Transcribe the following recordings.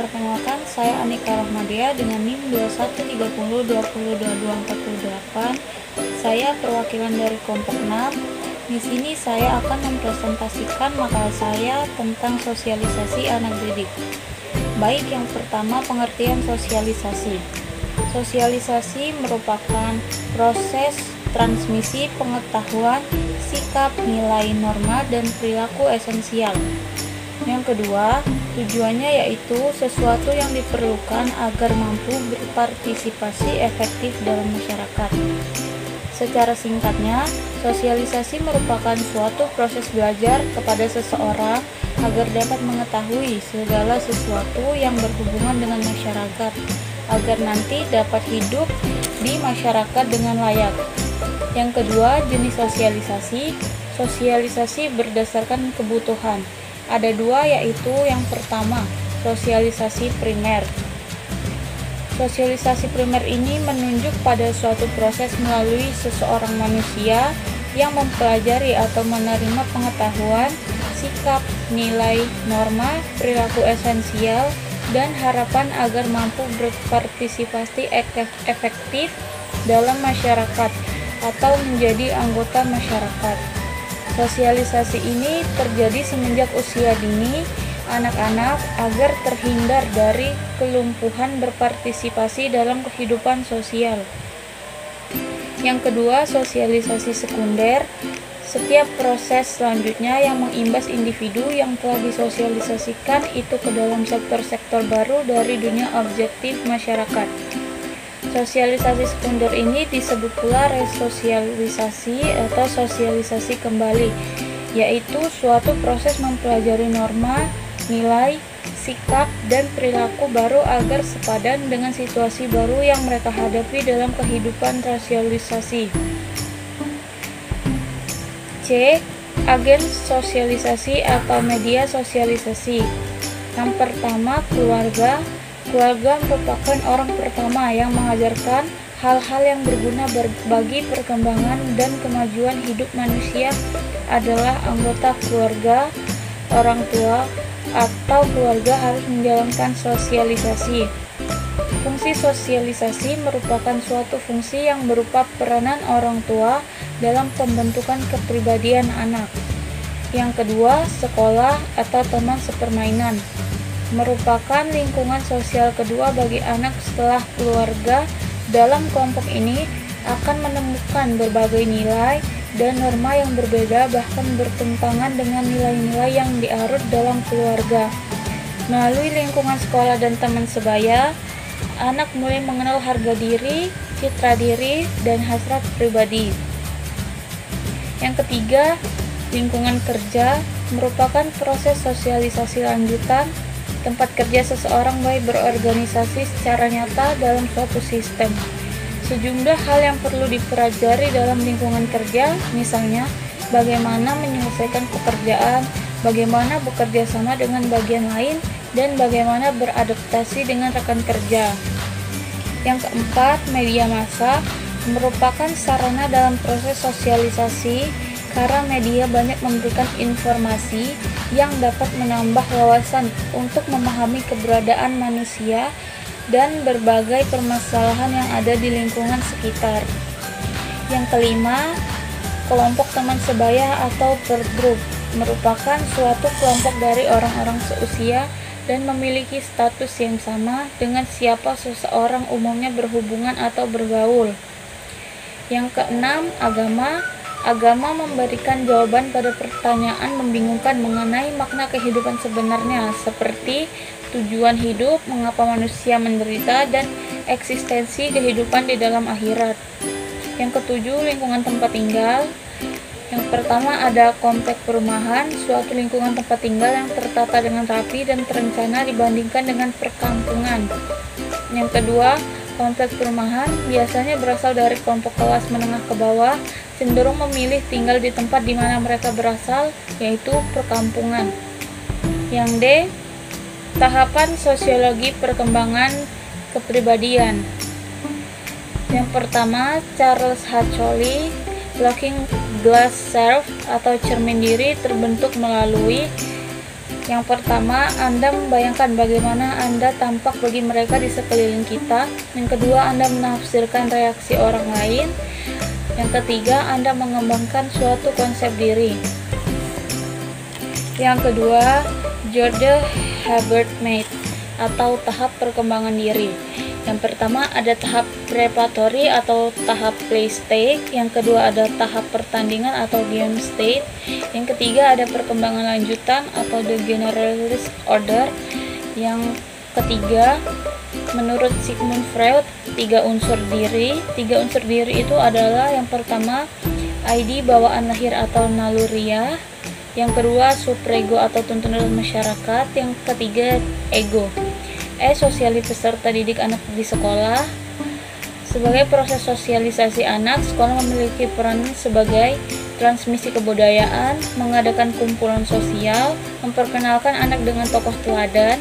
Perkenalkan saya Anika Rahmadia dengan NIM 2130202248 Saya perwakilan dari kelompok 6 Di sini saya akan mempresentasikan makalah saya tentang sosialisasi anak didik. Baik yang pertama pengertian sosialisasi. Sosialisasi merupakan proses transmisi pengetahuan sikap, nilai, norma, dan perilaku esensial. Yang kedua, tujuannya yaitu sesuatu yang diperlukan agar mampu berpartisipasi efektif dalam masyarakat. Secara singkatnya, sosialisasi merupakan suatu proses belajar kepada seseorang agar dapat mengetahui segala sesuatu yang berhubungan dengan masyarakat, agar nanti dapat hidup di masyarakat dengan layak. Yang kedua, jenis sosialisasi. Sosialisasi berdasarkan kebutuhan. Ada dua, yaitu yang pertama, sosialisasi primer. Sosialisasi primer ini menunjuk pada suatu proses melalui seseorang manusia yang mempelajari atau menerima pengetahuan, sikap, nilai, norma, perilaku esensial, dan harapan agar mampu berpartisipasi efektif dalam masyarakat atau menjadi anggota masyarakat. Sosialisasi ini terjadi semenjak usia dini anak-anak agar terhindar dari kelumpuhan berpartisipasi dalam kehidupan sosial. Yang kedua, sosialisasi sekunder. Setiap proses selanjutnya yang mengimbas individu yang telah disosialisasikan itu ke dalam sektor-sektor baru dari dunia objektif masyarakat. Sosialisasi sekunder ini disebut pula resosialisasi atau sosialisasi kembali, yaitu suatu proses mempelajari norma, nilai, sikap, dan perilaku baru agar sepadan dengan situasi baru yang mereka hadapi dalam kehidupan sosialisasi. C. Agen sosialisasi atau media sosialisasi. Yang pertama, keluarga, Keluarga merupakan orang pertama yang mengajarkan hal-hal yang berguna bagi perkembangan dan kemajuan hidup manusia adalah anggota keluarga, orang tua, atau keluarga harus menjalankan sosialisasi. Fungsi sosialisasi merupakan suatu fungsi yang berupa peranan orang tua dalam pembentukan kepribadian anak. Yang kedua, sekolah atau teman sepermainan merupakan lingkungan sosial kedua bagi anak setelah keluarga. Dalam kelompok ini akan menemukan berbagai nilai dan norma yang berbeda bahkan bertentangan dengan nilai-nilai yang diarut dalam keluarga. Melalui lingkungan sekolah dan teman sebaya, anak mulai mengenal harga diri, citra diri, dan hasrat pribadi. Yang ketiga, lingkungan kerja merupakan proses sosialisasi lanjutan tempat kerja seseorang baik berorganisasi secara nyata dalam suatu sistem. Sejumlah hal yang perlu dipelajari dalam lingkungan kerja, misalnya bagaimana menyelesaikan pekerjaan, bagaimana bekerja sama dengan bagian lain, dan bagaimana beradaptasi dengan rekan kerja. Yang keempat, media massa merupakan sarana dalam proses sosialisasi karena media banyak memberikan informasi yang dapat menambah wawasan untuk memahami keberadaan manusia dan berbagai permasalahan yang ada di lingkungan sekitar. Yang kelima, kelompok teman sebaya atau per group merupakan suatu kelompok dari orang-orang seusia dan memiliki status yang sama dengan siapa seseorang umumnya berhubungan atau bergaul. Yang keenam, agama Agama memberikan jawaban pada pertanyaan membingungkan mengenai makna kehidupan sebenarnya, seperti tujuan hidup, mengapa manusia menderita, dan eksistensi kehidupan di dalam akhirat. Yang ketujuh, lingkungan tempat tinggal. Yang pertama ada komplek perumahan, suatu lingkungan tempat tinggal yang tertata dengan rapi dan terencana dibandingkan dengan perkampungan. Yang kedua, kompleks perumahan biasanya berasal dari kelompok kelas menengah ke bawah, cenderung memilih tinggal di tempat di mana mereka berasal, yaitu perkampungan. Yang D, tahapan sosiologi perkembangan kepribadian. Yang pertama, Charles Hacholi, Looking Glass Self atau cermin diri terbentuk melalui yang pertama, Anda membayangkan bagaimana Anda tampak bagi mereka di sekeliling kita. Yang kedua, Anda menafsirkan reaksi orang lain. Yang ketiga, Anda mengembangkan suatu konsep diri. Yang kedua, George Herbert Mead atau tahap perkembangan diri. Yang pertama ada tahap preparatory atau tahap play state, yang kedua ada tahap pertandingan atau game state, yang ketiga ada perkembangan lanjutan atau the generalist order, yang ketiga menurut Sigmund Freud tiga unsur diri, tiga unsur diri itu adalah yang pertama ID bawaan lahir atau naluriah, yang kedua suprego atau tuntunan masyarakat, yang ketiga ego. E. Sosialisasi peserta didik anak di sekolah Sebagai proses sosialisasi anak, sekolah memiliki peran sebagai transmisi kebudayaan, mengadakan kumpulan sosial, memperkenalkan anak dengan tokoh teladan,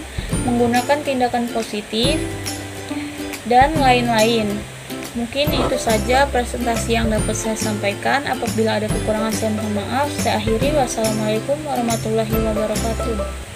menggunakan tindakan positif, dan lain-lain. Mungkin itu saja presentasi yang dapat saya sampaikan. Apabila ada kekurangan, saya mohon maaf. Saya akhiri. Wassalamualaikum warahmatullahi wabarakatuh.